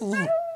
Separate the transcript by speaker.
Speaker 1: 嗯。